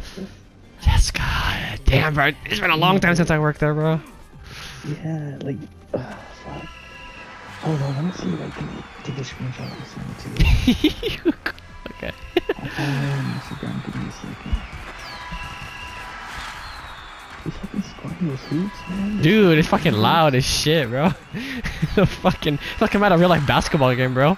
Jessica? Jessica. Damn, bro. It's been a long time since I worked there, bro. Yeah, like, uh, fuck. Hold on, let me see if I can take a screenshot and send it to you. okay. I'll follow on Instagram, give me a second. Fucking Scorpios hoops, man. Dude, it's fucking loud as shit, bro. the fucking fucking about a real life basketball game, bro.